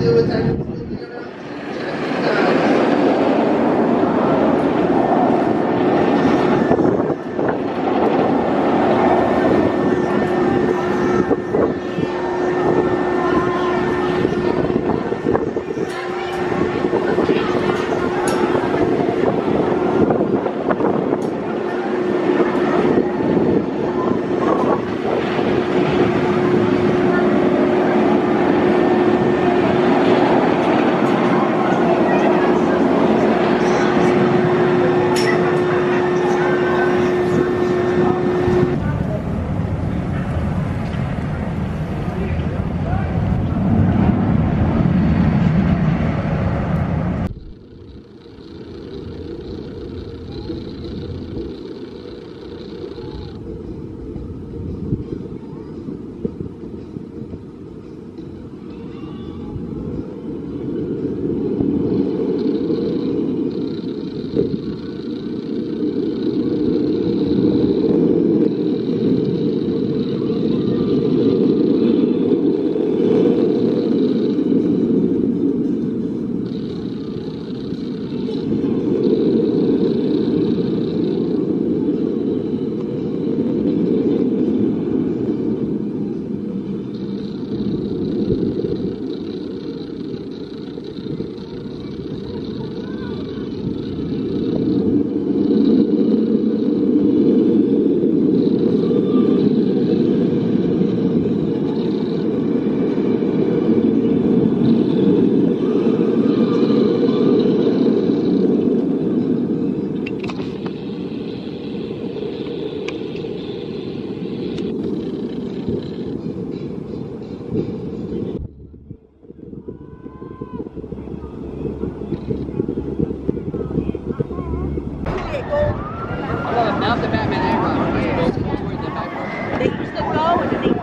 deal with that. No, not the Batman arrow. Goes the back They used to go and they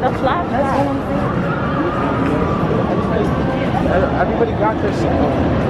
No, you need the flashlight. Everybody got seat.